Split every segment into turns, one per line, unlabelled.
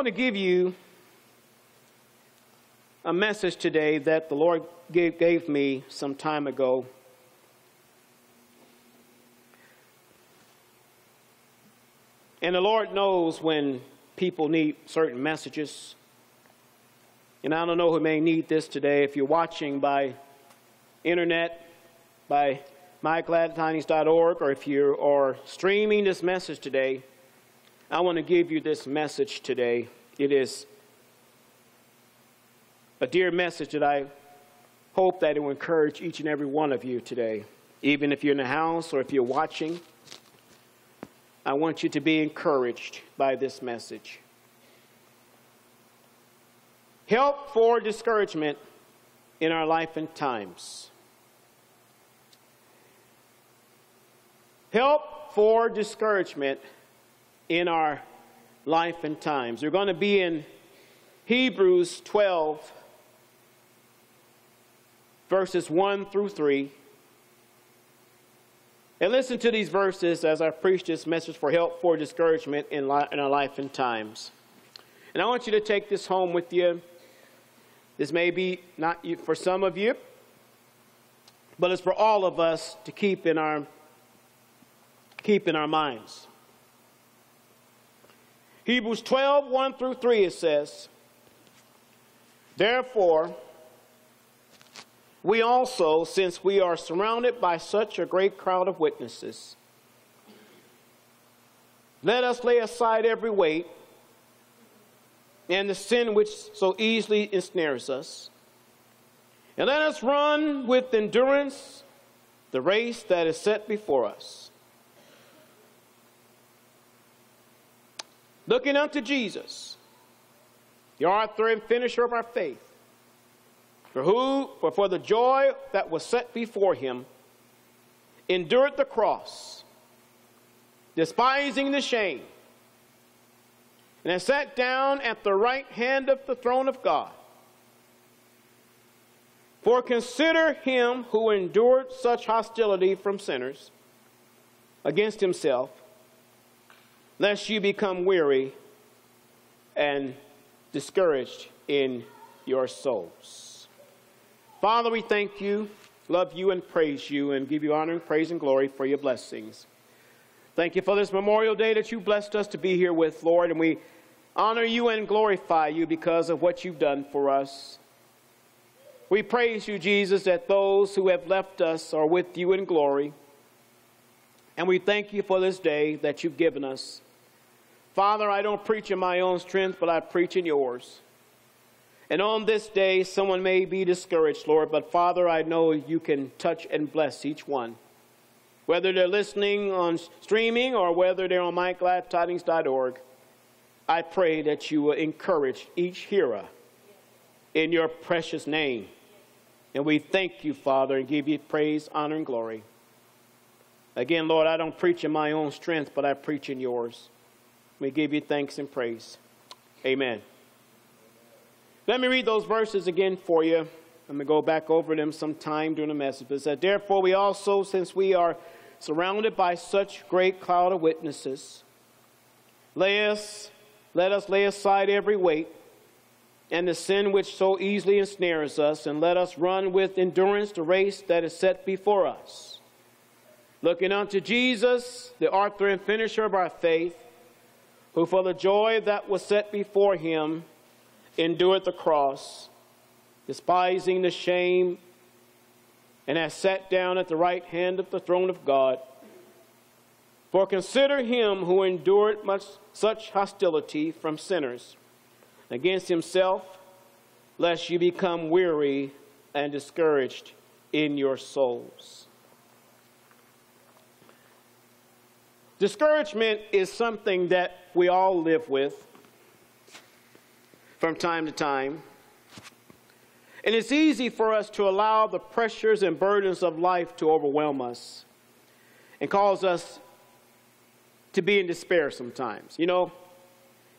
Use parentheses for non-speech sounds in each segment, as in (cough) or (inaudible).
want to give you a message today that the Lord gave, gave me some time ago. And the Lord knows when people need certain messages. And I don't know who may need this today. If you're watching by internet, by mygladtidings.org, or if you are streaming this message today, I want to give you this message today. It is a dear message that I hope that it will encourage each and every one of you today. Even if you're in the house or if you're watching, I want you to be encouraged by this message. Help for discouragement in our life and times. Help for discouragement in our life and times. We're going to be in Hebrews 12, verses 1 through 3. And listen to these verses as I preach this message for help for discouragement in, li- in our life and times. And I want you to take this home with you. This may be not for some of you, but it's for all of us to keep in our keep in our minds. Hebrews 12, 1 through 3, it says, Therefore, we also, since we are surrounded by such a great crowd of witnesses, let us lay aside every weight and the sin which so easily ensnares us. And let us run with endurance the race that is set before us. Looking unto Jesus, the author and finisher of our faith for who, for, for the joy that was set before him, endured the cross, despising the shame, and has sat down at the right hand of the throne of God. For consider him who endured such hostility from sinners against himself, lest you become weary and discouraged in your souls. Father, we thank you, love you, and praise you, and give you honor and praise and glory for your blessings. Thank you for this Memorial Day that you blessed us to be here with, Lord, and we honor you and glorify you because of what you've done for us. We praise you, Jesus, that those who have left us are with you in glory. And we thank you for this day that you've given us. Father, I don't preach in my own strength, but I preach in yours. And on this day, someone may be discouraged, Lord, but Father, I know you can touch and bless each one. Whether they're listening on streaming or whether they're on mygladtidings.org, I pray that you will encourage each hearer in your precious name. And we thank you, Father, and give you praise, honor, and glory. Again, Lord, I don't preach in my own strength, but I preach in yours. We give you thanks and praise. Amen. Let me read those verses again for you. I'm going to go back over them sometime during the message. It said, Therefore, we also, since we are surrounded by such great cloud of witnesses, lay us, let us lay aside every weight and the sin which so easily ensnares us, and let us run with endurance the race that is set before us. Looking unto Jesus, the author and finisher of our faith, who for the joy that was set before him endured the cross, despising the shame, and has sat down at the right hand of the throne of God. For consider him who endured much such hostility from sinners against himself, lest you become weary and discouraged in your souls. Discouragement is something that we all live with from time to time. And it's easy for us to allow the pressures and burdens of life to overwhelm us and cause us to be in despair sometimes. You know,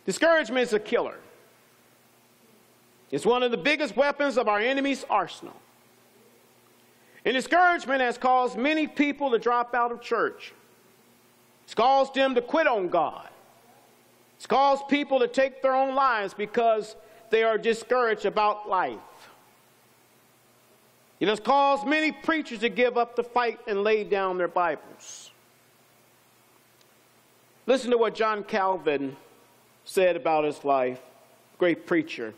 discouragement is a killer. It's one of the biggest weapons of our enemy's arsenal. And discouragement has caused many people to drop out of church. It's caused them to quit on God. It's caused people to take their own lives because they are discouraged about life. It has caused many preachers to give up the fight and lay down their Bibles. Listen to what John Calvin said about his life, great preacher.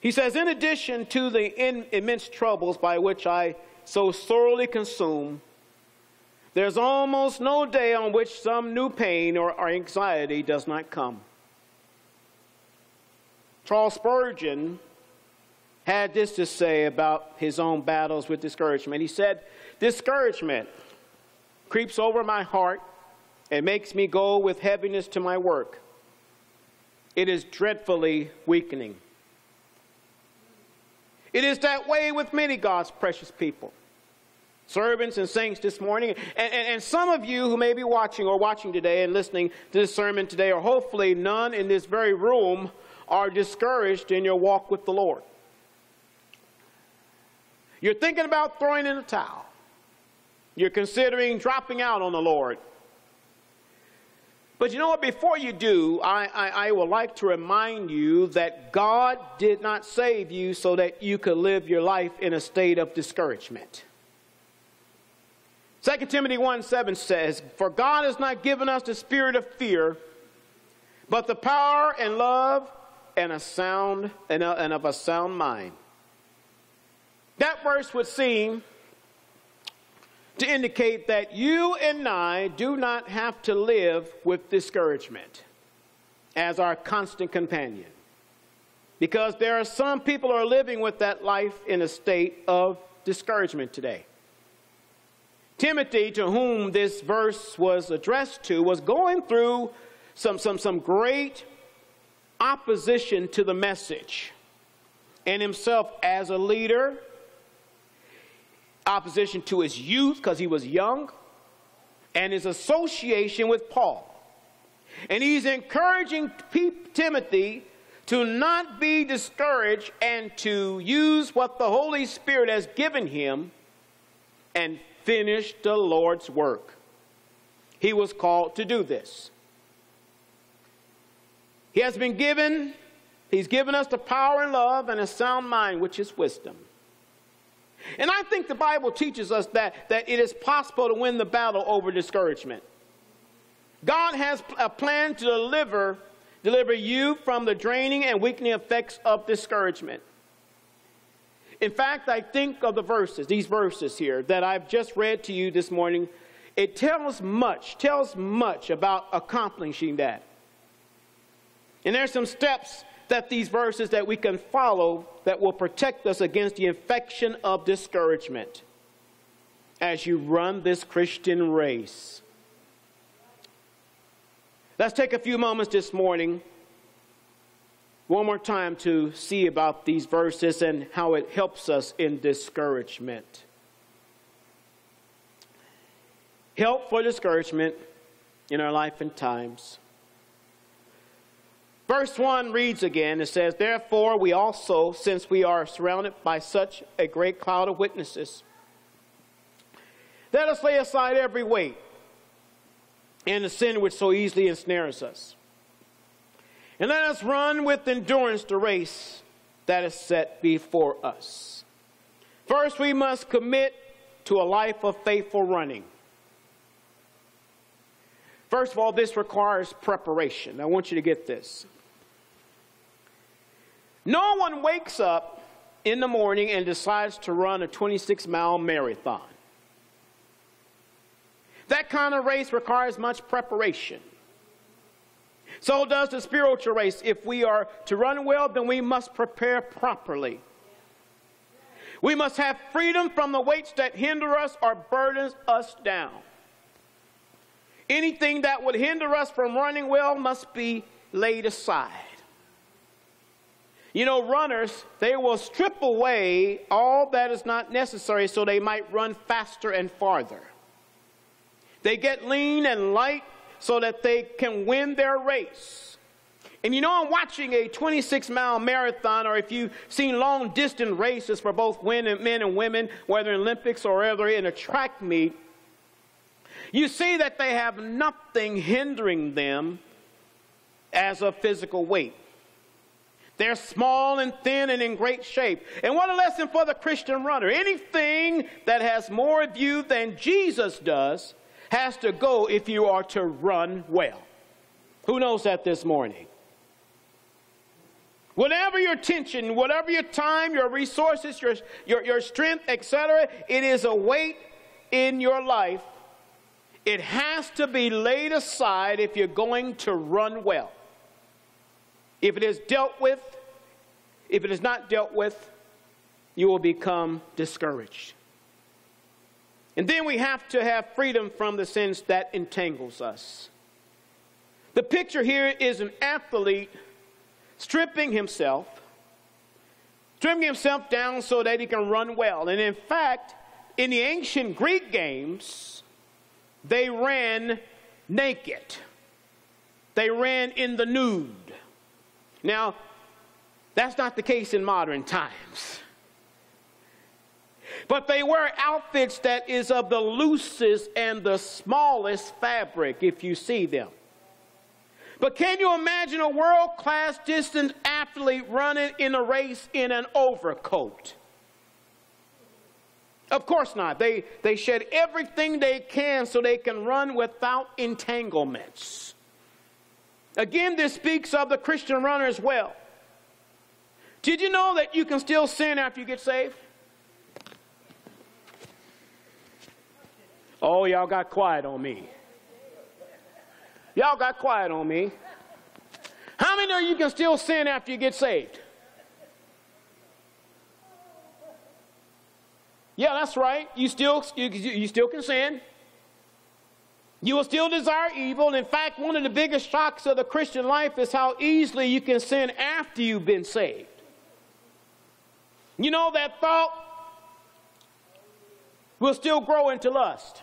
He says, In addition to the immense troubles by which I so thoroughly consume, there's almost no day on which some new pain or, anxiety does not come. Charles Spurgeon had this to say about his own battles with discouragement. He said, Discouragement creeps over my heart and makes me go with heaviness to my work. It is dreadfully weakening. It is that way with many God's precious people, servants and saints this morning. And, and, and, some of you who may be watching or watching today and listening to this sermon today, or hopefully none in this very room, are discouraged in your walk with the Lord. You're thinking about throwing in the towel. You're considering dropping out on the Lord. But you know what? Before you do, I, I, I would like to remind you that God did not save you so that you could live your life in a state of discouragement. 2 Timothy 1 7 says, For God has not given us the spirit of fear, but the power and love and a sound and, a, and of a sound mind. That verse would seem to indicate that you and I do not have to live with discouragement as our constant companion. Because there are some people who are living with that life in a state of discouragement today. Timothy, to whom this verse was addressed to, was going through some, some, some great opposition to the message. And himself as a leader, opposition to his youth because he was young, and his association with Paul. And he's encouraging Timothy to not be discouraged and to use what the Holy Spirit has given him and finish the Lord's work. He was called to do this. He has been given, he's given us the power and love and a sound mind, which is wisdom. And I think the Bible teaches us that, that it is possible to win the battle over discouragement. God has a plan to deliver, deliver you from the draining and weakening effects of discouragement. In fact, I think of the verses, these verses here that I've just read to you this morning. It tells much, tells much about accomplishing that. And there's some steps that these verses that we can follow that will protect us against the infection of discouragement as you run this Christian race. Let's take a few moments this morning, one more time, to see about these verses and how it helps us in discouragement. Help for discouragement in our life and times. Verse 1 reads again, it says, Therefore we also, since we are surrounded by such a great cloud of witnesses, let us lay aside every weight and the sin which so easily ensnares us. And let us run with endurance the race that is set before us. First, we must commit to a life of faithful running. First of all, this requires preparation. I want you to get this. No one wakes up in the morning and decides to run a 26 mile marathon. That kind of race requires much preparation. So does the spiritual race. If we are to run well, then we must prepare properly. We must have freedom from the weights that hinder us or burdens us down. Anything that would hinder us from running well must be laid aside. You know, runners, they will strip away all that is not necessary so they might run faster and farther. They get lean and light so that they can win their race. And you know, I'm watching a 26 mile marathon, or if you've seen long distance races for both men and women, whether in Olympics or whether in a track meet, you see that they have nothing hindering them as a physical weight. They're small and thin and in great shape. And what a lesson for the Christian runner. Anything that has more of you than Jesus does has to go if you are to run well. Who knows that this morning? Whatever your tension, whatever your time, your resources, your, your, your strength, etc., it is a weight in your life. It has to be laid aside if you're going to run well. If it is dealt with, if it is not dealt with, you will become discouraged. And then we have to have freedom from the sins that entangles us. The picture here is an athlete stripping himself, stripping himself down so that he can run well. And in fact, in the ancient Greek games, they ran naked. They ran in the nude. Now, that's not the case in modern times. But they wear outfits that is of the loosest and the smallest fabric if you see them. But can you imagine a world class distance athlete running in a race in an overcoat? Of course not. They, they shed everything they can so they can run without entanglements. Again, this speaks of the Christian runner as well. Did you know that you can still sin after you get saved? Oh, y'all got quiet on me. Y'all got quiet on me. How many of you can still sin after you get saved? Yeah, that's right. You still, you, you still can sin. You will still desire evil. In fact, one of the biggest shocks of the Christian life is how easily you can sin after you've been saved. You know, that thought will still grow into lust.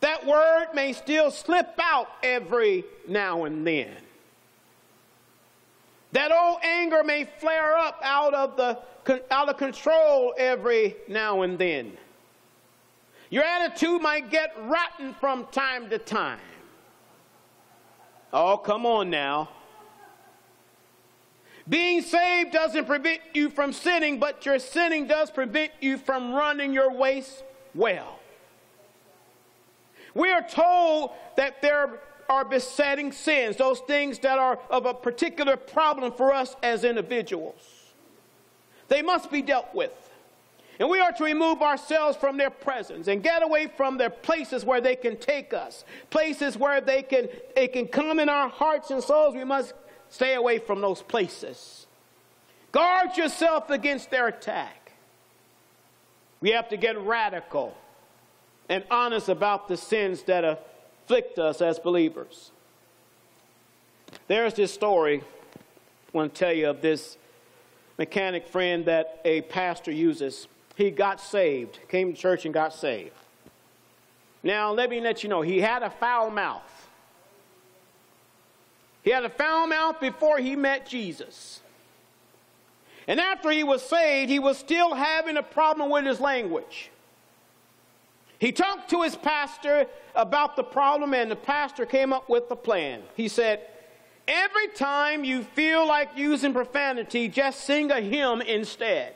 That word may still slip out every now and then. That old anger may flare up out of, the, out of control every now and then. Your attitude might get rotten from time to time. Oh, come on now. Being saved doesn't prevent you from sinning, but your sinning does prevent you from running your race well. We are told that there are besetting sins, those things that are of a particular problem for us as individuals. They must be dealt with. And we are to remove ourselves from their presence and get away from their places where they can take us, places where they can, they can come in our hearts and souls. We must stay away from those places. Guard yourself against their attack. We have to get radical and honest about the sins that afflict us as believers. There's this story I want to tell you of this mechanic friend that a pastor uses. He got saved, came to church and got saved. Now, let me let you know, he had a foul mouth. He had a foul mouth before he met Jesus. And after he was saved, he was still having a problem with his language. He talked to his pastor about the problem, and the pastor came up with a plan. He said, Every time you feel like using profanity, just sing a hymn instead.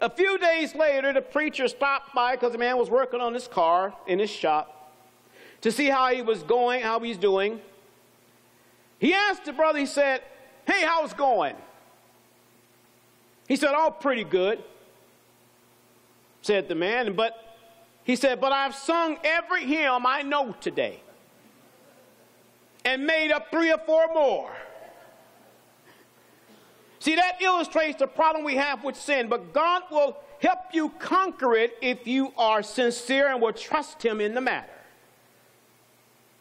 A few days later, the preacher stopped by because the man was working on his car in his shop to see how he was going, how he's doing. He asked the brother, he said, Hey, how's it going? He said, Oh, pretty good said the man. But he said, But I've sung every hymn I know today and made up three or four more. See, that illustrates the problem we have with sin, but God will help you conquer it if you are sincere and will trust Him in the matter.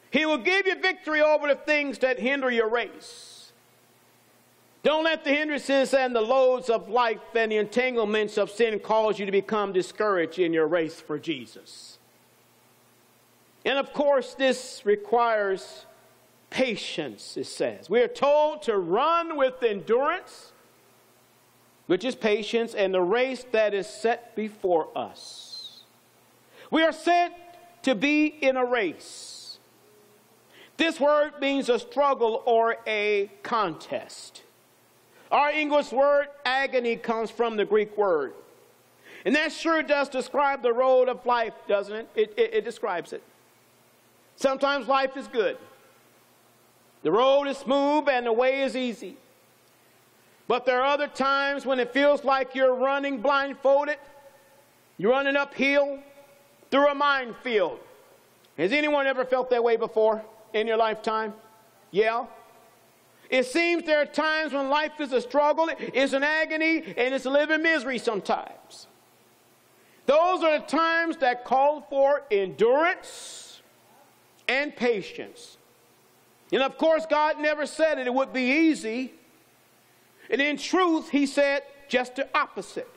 He will give you victory over the things that hinder your race. Don't let the hindrances and the loads of life and the entanglements of sin cause you to become discouraged in your race for Jesus. And of course, this requires patience, it says. We are told to run with endurance, which is patience, and the race that is set before us. We are set to be in a race. This word means a struggle or a contest. Our English word agony comes from the Greek word. And that sure does describe the road of life, doesn't it? It, it, it describes it. Sometimes life is good. The road is smooth and the way is easy. But there are other times when it feels like you're running blindfolded. You're running uphill through a minefield. Has anyone ever felt that way before in your lifetime? Yeah? It seems there are times when life is a struggle, it's an agony, and it's a living misery sometimes. Those are the times that call for endurance and patience. And of course, God never said it, it would be easy. And in truth, He said just the opposite.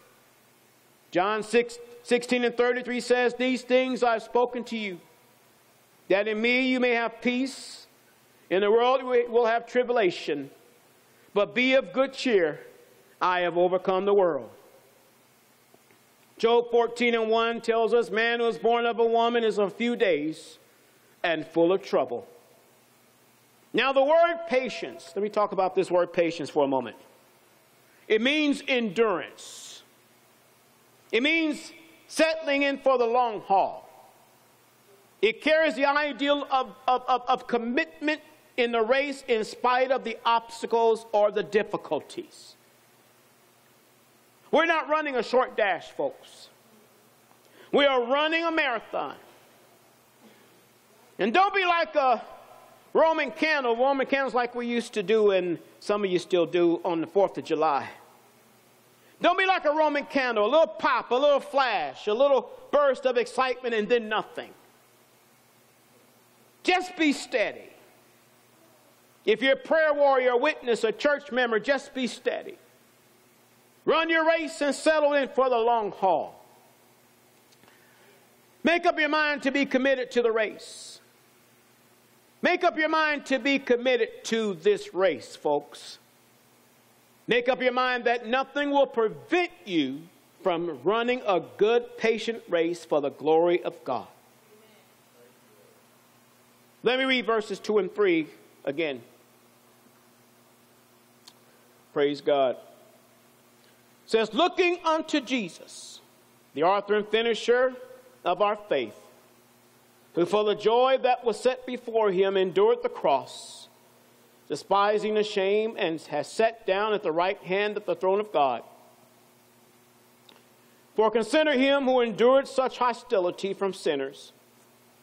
John 6, 16 and 33 says, These things I've spoken to you, that in me you may have peace. In the world we will have tribulation, but be of good cheer. I have overcome the world. Job 14 and 1 tells us, Man who is born of a woman is a few days and full of trouble. Now, the word patience, let me talk about this word patience for a moment. It means endurance, it means settling in for the long haul. It carries the ideal of, of, of, of commitment in the race in spite of the obstacles or the difficulties. We're not running a short dash, folks. We are running a marathon. And don't be like a Roman candle, Roman candles like we used to do, and some of you still do on the 4th of July. Don't be like a Roman candle, a little pop, a little flash, a little burst of excitement, and then nothing. Just be steady. If you're a prayer warrior, a witness, a church member, just be steady. Run your race and settle in for the long haul. Make up your mind to be committed to the race. Make up your mind to be committed to this race, folks. Make up your mind that nothing will prevent you from running a good, patient race for the glory of God. Let me read verses 2 and 3 again. Praise God. It says, Looking unto Jesus, the author and finisher of our faith, who for the joy that was set before him endured the cross, despising the shame, and has sat down at the right hand of the throne of God. For consider him who endured such hostility from sinners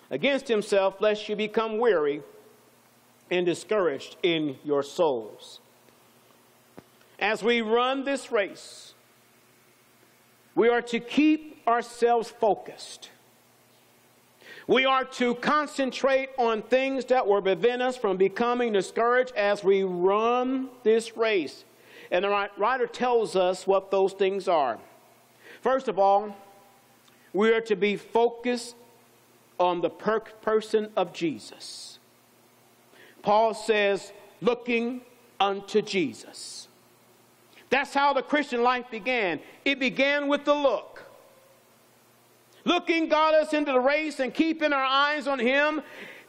against himself, lest you become weary and discouraged in your souls. As we run this race, we are to keep ourselves focused. We are to concentrate on things that will prevent us from becoming discouraged as we run this race. And the writer tells us what those things are. First of all, we are to be focused on the per- person of Jesus. Paul says, looking unto Jesus. That's how the Christian life began. It began with the look. Looking got us into the race and keeping our eyes on Him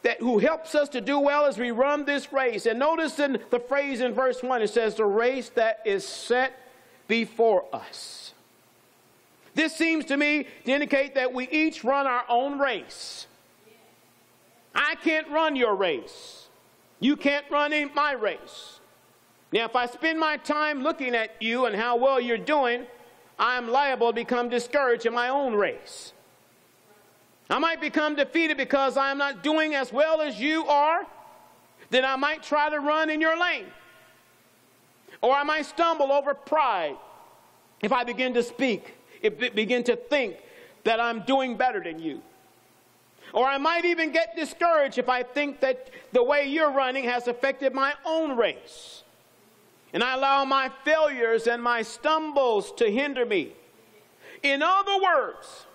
that who helps us to do well as we run this race. And notice in the phrase in verse 1, it says, the race that is set before us. This seems to me to indicate that we each run our own race. I can't run your race. You can't run my race. Now, if I spend my time looking at you and how well you're doing, I'm liable to become discouraged in my own race. I might become defeated because I'm not doing as well as you are. Then I might try to run in your lane. Or I might stumble over pride if I begin to speak, if I begin to think that I'm doing better than you. Or I might even get discouraged if I think that the way you're running has affected my own race. And I allow my failures and my stumbles to hinder me. In other words,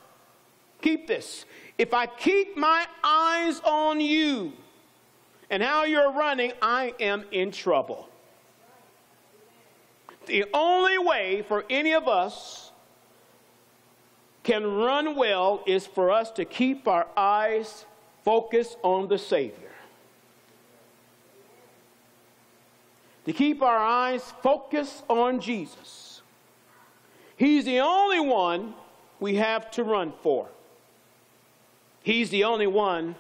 keep this. If I keep my eyes on you and how you're running, I am in trouble. The only way for any of us can run well is for us to keep our eyes focused on the Savior. To keep our eyes focused on Jesus. He's the only one we have to run for. He's the only one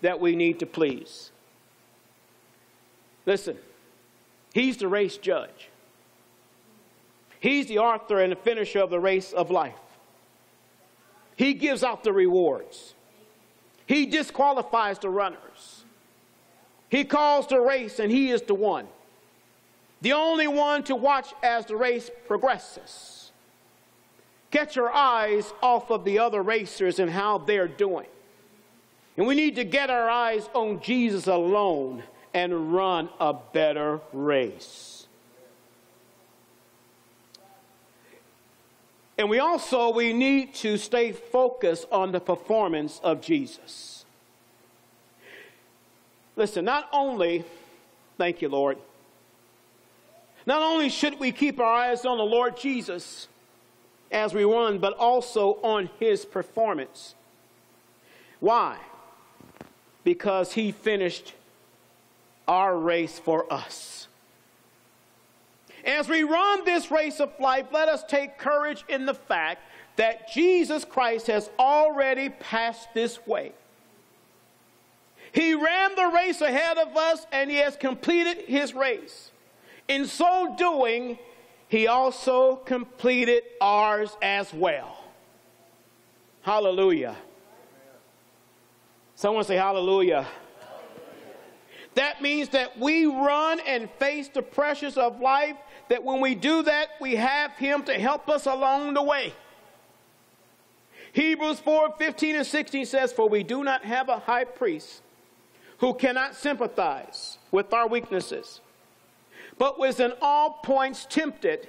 that we need to please. Listen, He's the race judge. He's the author and the finisher of the race of life. He gives out the rewards. He disqualifies the runners. He calls the race, and he is the one. The only one to watch as the race progresses. Get your eyes off of the other racers and how they're doing. And we need to get our eyes on Jesus alone and run a better race. And we also we need to stay focused on the performance of Jesus. Listen, not only, thank you, Lord, not only should we keep our eyes on the Lord Jesus as we run, but also on his performance. Why? Because he finished our race for us. As we run this race of life, let us take courage in the fact that Jesus Christ has already passed this way. He ran the race ahead of us and he has completed his race. In so doing, he also completed ours as well. Hallelujah. Someone say hallelujah. That means that we run and face the pressures of life, that when we do that, we have Him to help us along the way. Hebrews 4 15 and 16 says, For we do not have a high priest who cannot sympathize with our weaknesses, but was in all points tempted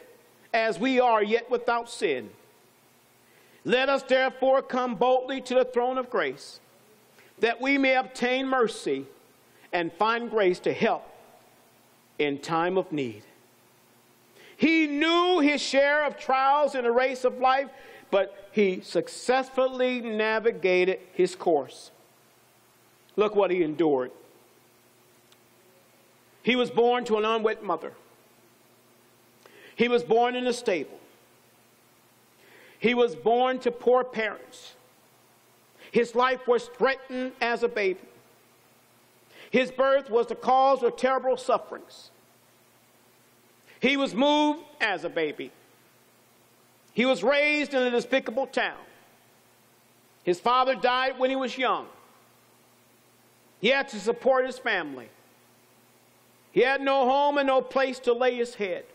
as we are, yet without sin. Let us therefore come boldly to the throne of grace, that we may obtain mercy and find grace to help in time of need. He knew his share of trials in the race of life, but he successfully navigated his course. Look what he endured. He was born to an unwed mother. He was born in a stable. He was born to poor parents. His life was threatened as a baby. His birth was the cause of terrible sufferings. He was moved as a baby. He was raised in a despicable town. His father died when he was young. He had to support his family. He had no home and no place to lay his head.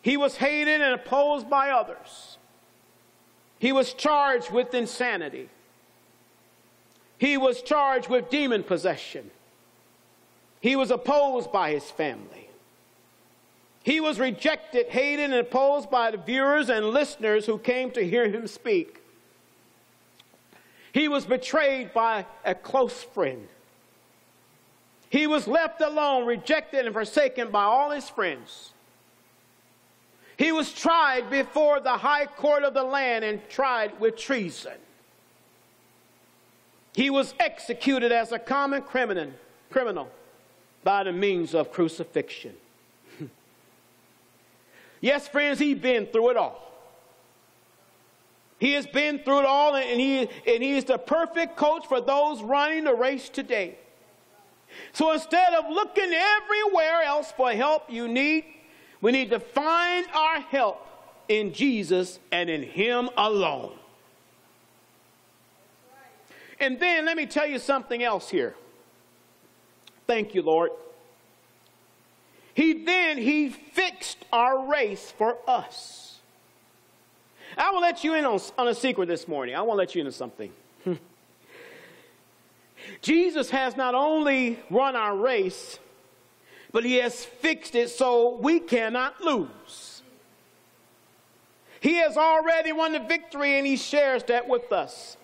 He was hated and opposed by others. He was charged with insanity. He was charged with demon possession. He was opposed by his family. He was rejected, hated, and opposed by the viewers and listeners who came to hear him speak. He was betrayed by a close friend. He was left alone, rejected, and forsaken by all his friends. He was tried before the high court of the land and tried with treason. He was executed as a common criminal, criminal by the means of crucifixion. (laughs) yes, friends, he's been through it all. He has been through it all, and he, and he is the perfect coach for those running the race today. So instead of looking everywhere else for help you need, we need to find our help in Jesus and in Him alone. And then let me tell you something else here. Thank you, Lord. He then he fixed our race for us. I will let you in on, on a secret this morning. I want to let you into something. Jesus has not only run our race, but he has fixed it so we cannot lose. He has already won the victory and he shares that with us.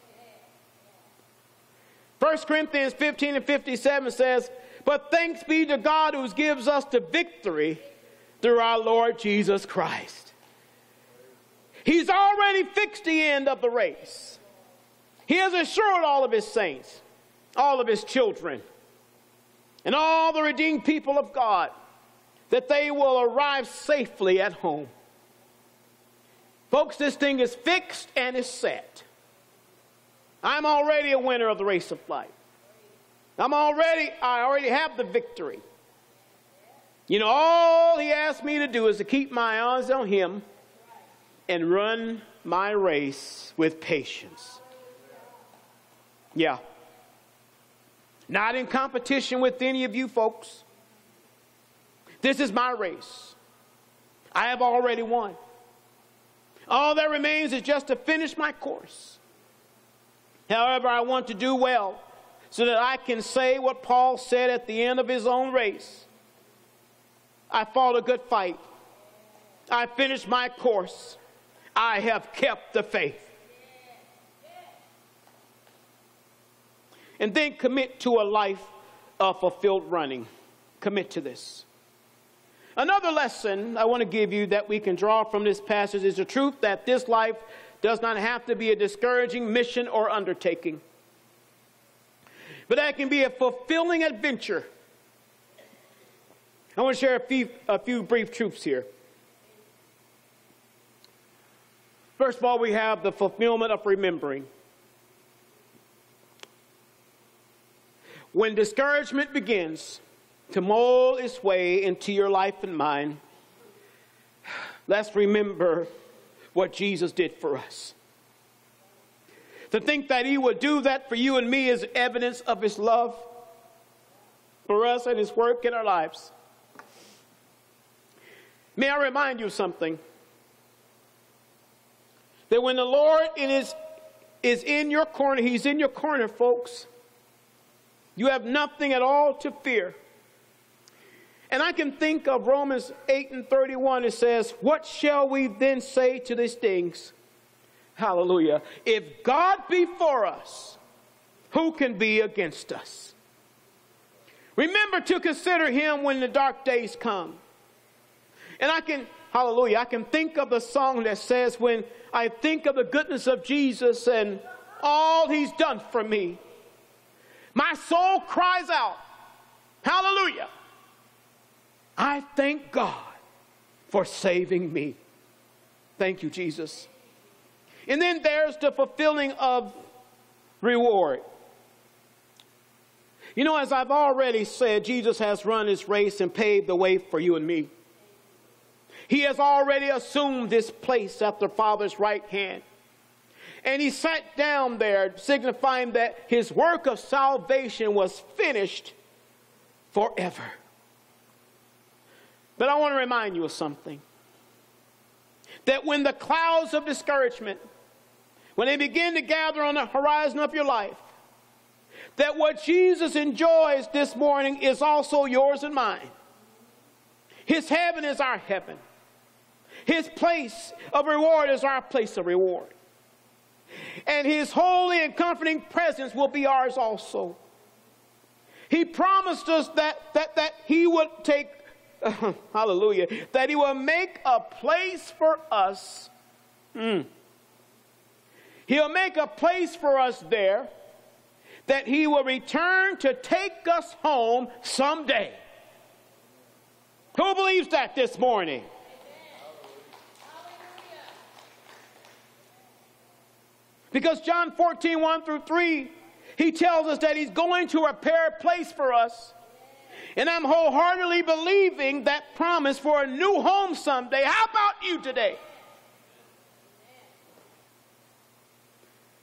1 Corinthians 15 and 57 says, But thanks be to God who gives us the victory through our Lord Jesus Christ. He's already fixed the end of the race. He has assured all of his saints, all of his children, and all the redeemed people of God that they will arrive safely at home. Folks, this thing is fixed and is set. I'm already a winner of the race of life. I'm already, I already have the victory. You know, all he asked me to do is to keep my eyes on him and run my race with patience. Yeah. Not in competition with any of you folks. This is my race. I have already won. All that remains is just to finish my course. However, I want to do well so that I can say what Paul said at the end of his own race I fought a good fight, I finished my course, I have kept the faith. And then commit to a life of fulfilled running. Commit to this. Another lesson I want to give you that we can draw from this passage is the truth that this life does not have to be a discouraging mission or undertaking, but that can be a fulfilling adventure. I want to share a few, a few brief truths here. First of all, we have the fulfillment of remembering. When discouragement begins, to mold its way into your life and mine, let's remember what Jesus did for us. To think that He would do that for you and me is evidence of His love for us and His work in our lives. May I remind you something? That when the Lord is, is in your corner, He's in your corner, folks. You have nothing at all to fear. And I can think of Romans 8 and 31. It says, What shall we then say to these things? Hallelujah. If God be for us, who can be against us? Remember to consider him when the dark days come. And I can, hallelujah, I can think of the song that says, When I think of the goodness of Jesus and all he's done for me, my soul cries out, Hallelujah. I thank God for saving me. Thank you, Jesus. And then there's the fulfilling of reward. You know, as I've already said, Jesus has run his race and paved the way for you and me. He has already assumed this place at the Father's right hand. And he sat down there, signifying that his work of salvation was finished forever. But I want to remind you of something. That when the clouds of discouragement, when they begin to gather on the horizon of your life, that what Jesus enjoys this morning is also yours and mine. His heaven is our heaven. His place of reward is our place of reward. And his holy and comforting presence will be ours also. He promised us that, that, that he would take (laughs) hallelujah, that he will make a place for us. Mm. He'll make a place for us there that he will return to take us home someday. Who believes that this morning? Because John 14, 1 through 3, he tells us that he's going to prepare a place for us and I'm wholeheartedly believing that promise for a new home someday. How about you today?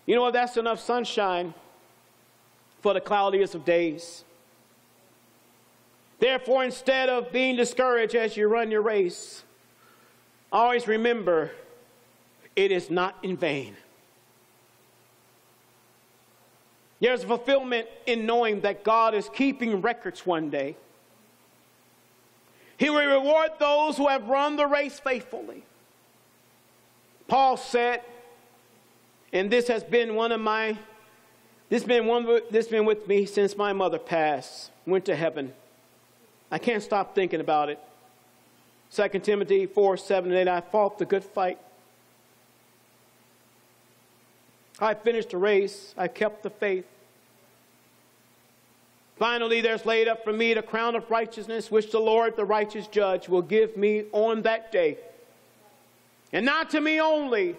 You know what? That's enough sunshine for the cloudiest of days. Therefore, instead of being discouraged as you run your race, always remember it is not in vain. There's fulfillment in knowing that God is keeping records one day. He will reward those who have run the race faithfully. Paul said, and this has been one of my, this been one, this been with me since my mother passed, went to heaven. I can't stop thinking about it. 2 Timothy 4, 7 and 8, I fought the good fight. I finished the race. I kept the faith. Finally, there's laid up for me the crown of righteousness, which the Lord, the righteous judge, will give me on that day. And not to me only,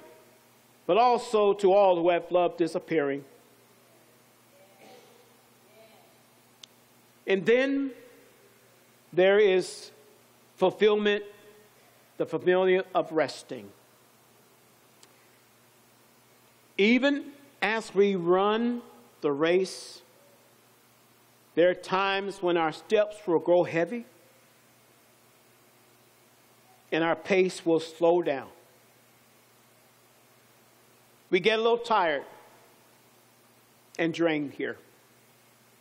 but also to all who have loved his appearing. And then there is fulfillment, the fulfillment of resting. Even as we run the race, there are times when our steps will grow heavy and our pace will slow down. We get a little tired and drained here.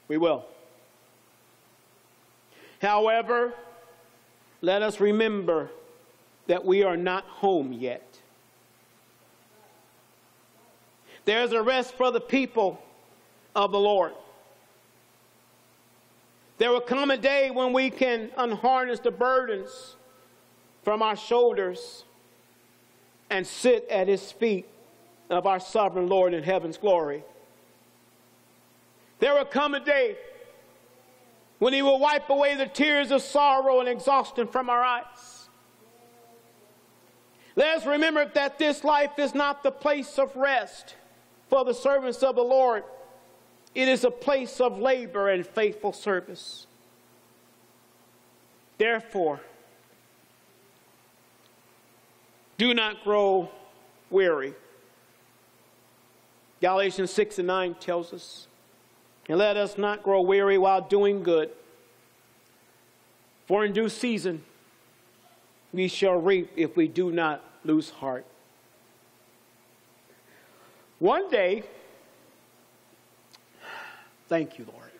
We will. However, let us remember that we are not home yet. There's a rest for the people of the Lord. There will come a day when we can unharness the burdens from our shoulders and sit at his feet of our sovereign Lord in heaven's glory. There will come a day when he will wipe away the tears of sorrow and exhaustion from our eyes. Let us remember that this life is not the place of rest for the servants of the Lord. It is a place of labor and faithful service. Therefore, do not grow weary. Galatians 6 and 9 tells us, and let us not grow weary while doing good, for in due season we shall reap if we do not lose heart. One day, Thank you, Lord.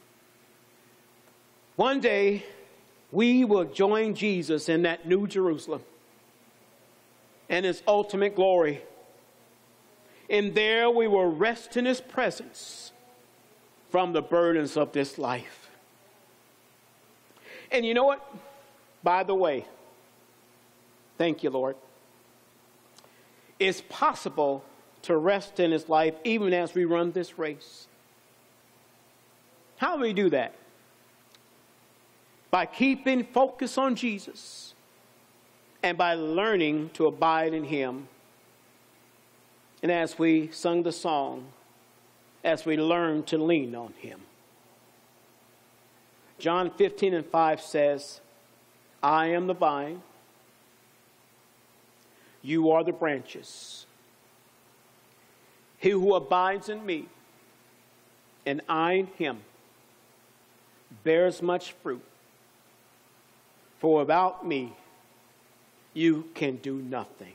One day, we will join Jesus in that new Jerusalem and his ultimate glory. And there we will rest in his presence from the burdens of this life. And you know what? By the way, thank you, Lord. It's possible to rest in his life even as we run this race. How do we do that? By keeping focus on Jesus and by learning to abide in Him. And as we sung the song, as we learn to lean on Him. John 15 and 5 says, I am the vine, you are the branches. He who abides in me, and I in him, bears much fruit. For without me, you can do nothing.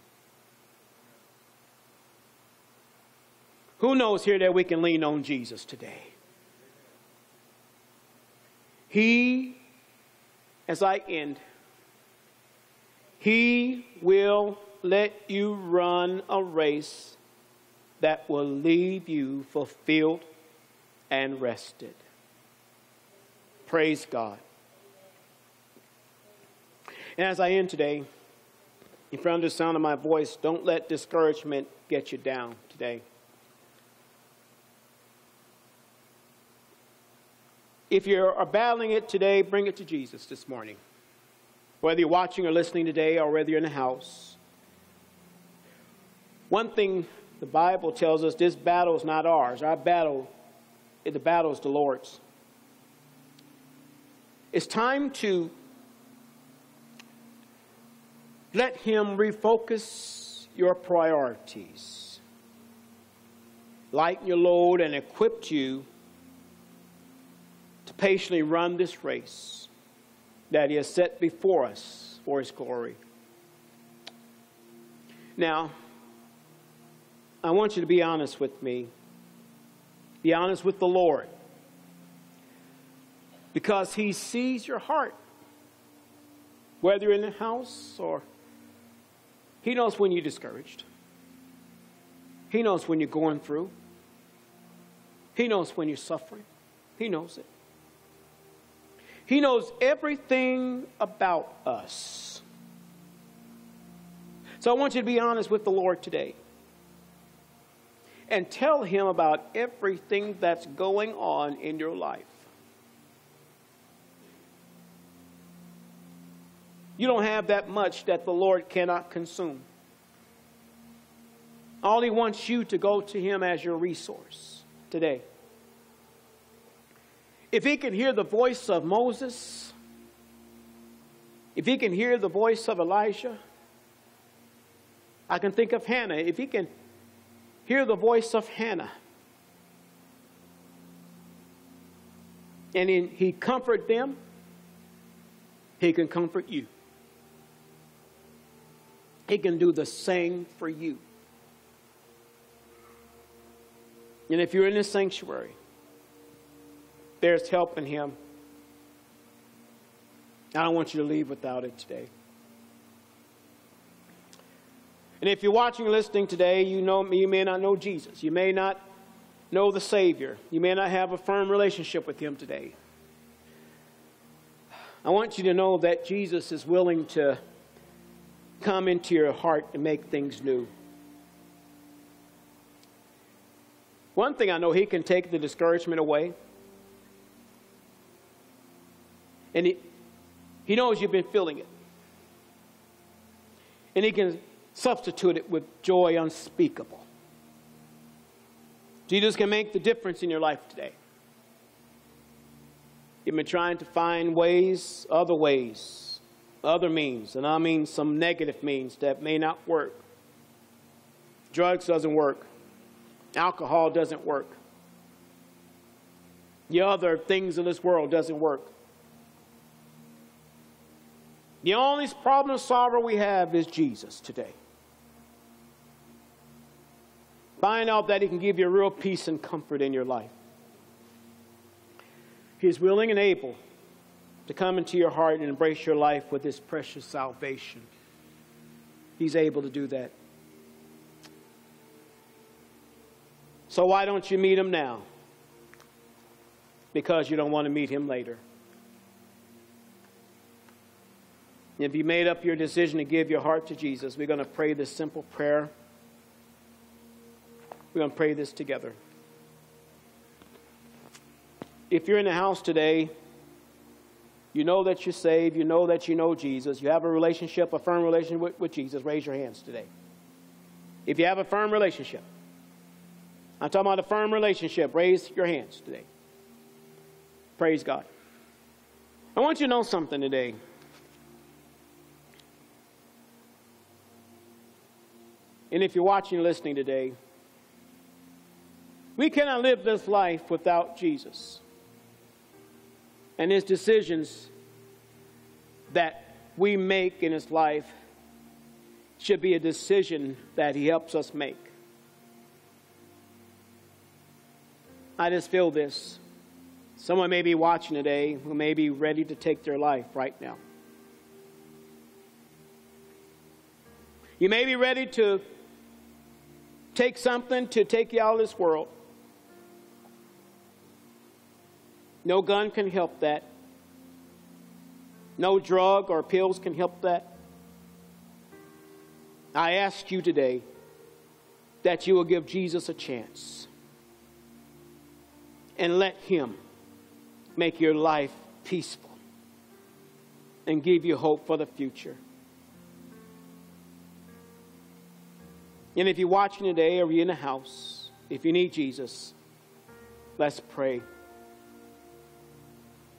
Who knows here that we can lean on Jesus today? He, as I end, He will let you run a race that will leave you fulfilled and rested. Praise God. And as I end today, if you're under the sound of my voice, don't let discouragement get you down today. If you are battling it today, bring it to Jesus this morning. Whether you're watching or listening today, or whether you're in the house. One thing the Bible tells us this battle is not ours. Our battle, the battle is the Lord's. It's time to let Him refocus your priorities, lighten your load, and equip you to patiently run this race that He has set before us for His glory. Now, I want you to be honest with me. Be honest with the Lord because he sees your heart. Whether you're in the house or he knows when you're discouraged. He knows when you're going through. He knows when you're suffering. He knows it. He knows everything about us. So I want you to be honest with the Lord today and tell him about everything that's going on in your life. You don't have that much that the Lord cannot consume. All he wants you to go to him as your resource today. If he can hear the voice of Moses, if he can hear the voice of Elijah, I can think of Hannah. If he can hear the voice of Hannah, and in, he comfort them, he can comfort you. He can do the same for you. And if you're in this sanctuary, there's help in him. I don't want you to leave without it today. And if you're watching or listening today, you know you may not know Jesus. You may not know the Savior. You may not have a firm relationship with Him today. I want you to know that Jesus is willing to come into your heart and make things new. One thing I know, He can take the discouragement away. And He, he knows you've been feeling it. And He can substitute it with joy unspeakable. Jesus can make the difference in your life today. You've been trying to find ways, other ways, other means, and I mean some negative means that may not work. Drugs doesn't work. Alcohol doesn't work. The other things in this world doesn't work. The only problem solver we have is Jesus today. Find out that He can give you real peace and comfort in your life. He is willing and able to come into your heart and embrace your life with His precious salvation. He's able to do that. So why don't you meet Him now? Because you don't want to meet Him later. If you made up your decision to give your heart to Jesus, we're going to pray this simple prayer. We're going to pray this together. If you're in the house today, you know that you're saved, you know that you know Jesus, you have a relationship, a firm relationship with, with Jesus, raise your hands today. If you have a firm relationship, I'm talking about a firm relationship, raise your hands today. Praise God. I want you to know something today. And if you're watching and listening today, we cannot live this life without Jesus and his decisions that we make in his life should be a decision that he helps us make. I just feel this. Someone may be watching today who may be ready to take their life right now. You may be ready to take something to take you out of this world. No gun can help that. No drug or pills can help that. I ask you today that you will give Jesus a chance and let Him make your life peaceful and give you hope for the future. And if you're watching today or you're in the house, if you need Jesus, let's pray.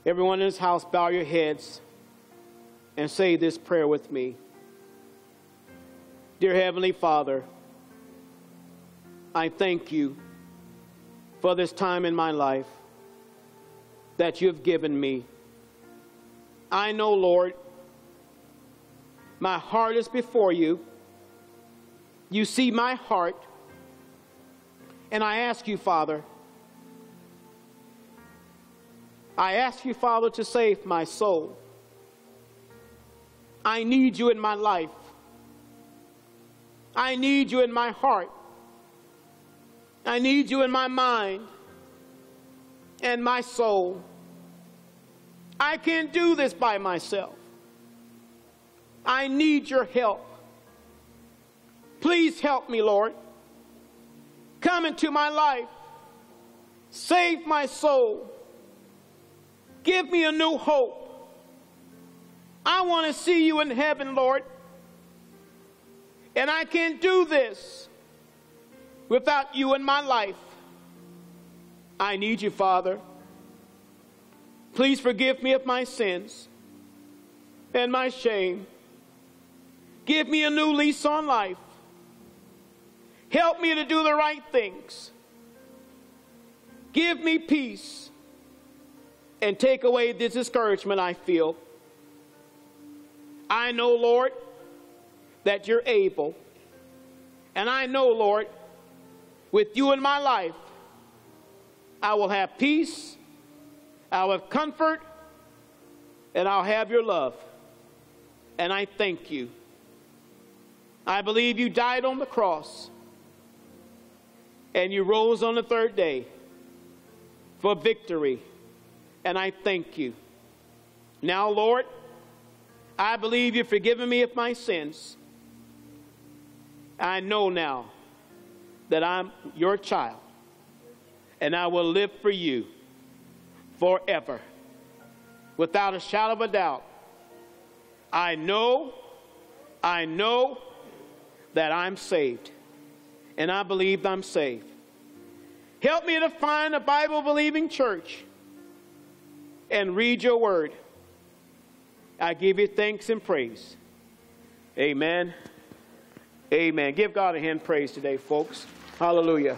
Everyone in this house, bow your heads and say this prayer with me. Dear Heavenly Father, I thank you for this time in my life that you've given me. I know, Lord, my heart is before you. You see my heart. And I ask you, Father, I ask you, Father, to save my soul. I need you in my life. I need you in my heart. I need you in my mind and my soul. I can't do this by myself. I need your help. Please help me, Lord. Come into my life. Save my soul. Give me a new hope. I want to see you in heaven, Lord. And I can't do this without you in my life. I need you, Father. Please forgive me of my sins and my shame. Give me a new lease on life. Help me to do the right things. Give me peace and take away this discouragement I feel. I know, Lord, that you're able. And I know, Lord, with you in my life, I will have peace, I'll have comfort, and I'll have your love. And I thank you. I believe you died on the cross and you rose on the third day for victory. And I thank you. Now, Lord, I believe you've forgiven me of my sins. I know now that I'm your child, and I will live for you forever. Without a shadow of a doubt, I know, I know that I'm saved, and I believe I'm saved. Help me to find a Bible believing church and read your word. I give you thanks and praise. Amen. Amen. Give God a hand praise today, folks. Hallelujah.